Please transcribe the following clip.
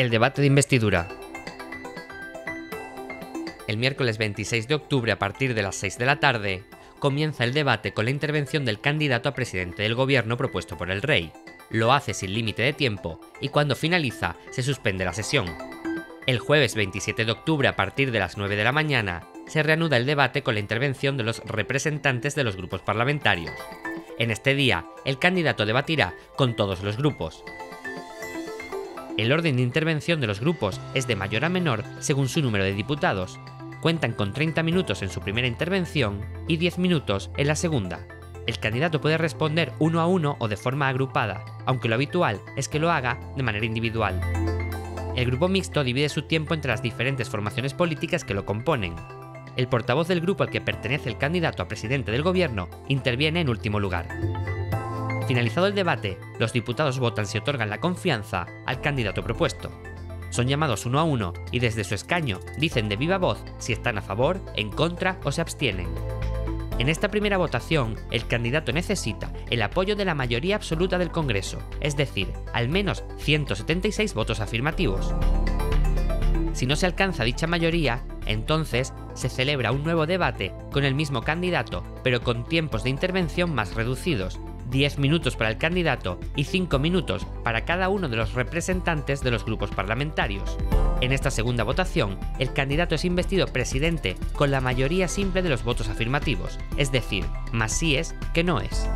El debate de investidura. El miércoles 26 de octubre a partir de las 6 de la tarde comienza el debate con la intervención del candidato a presidente del gobierno propuesto por el rey. Lo hace sin límite de tiempo y cuando finaliza se suspende la sesión. El jueves 27 de octubre a partir de las 9 de la mañana se reanuda el debate con la intervención de los representantes de los grupos parlamentarios. En este día, el candidato debatirá con todos los grupos. El orden de intervención de los grupos es de mayor a menor según su número de diputados. Cuentan con 30 minutos en su primera intervención y 10 minutos en la segunda. El candidato puede responder uno a uno o de forma agrupada, aunque lo habitual es que lo haga de manera individual. El grupo mixto divide su tiempo entre las diferentes formaciones políticas que lo componen. El portavoz del grupo al que pertenece el candidato a presidente del gobierno interviene en último lugar. Finalizado el debate, los diputados votan si otorgan la confianza al candidato propuesto. Son llamados uno a uno y desde su escaño dicen de viva voz si están a favor, en contra o se abstienen. En esta primera votación, el candidato necesita el apoyo de la mayoría absoluta del Congreso, es decir, al menos 176 votos afirmativos. Si no se alcanza dicha mayoría, entonces se celebra un nuevo debate con el mismo candidato, pero con tiempos de intervención más reducidos, 10 minutos para el candidato y 5 minutos para cada uno de los representantes de los grupos parlamentarios. En esta segunda votación, el candidato es investido presidente con la mayoría simple de los votos afirmativos, es decir, más sí es que no es.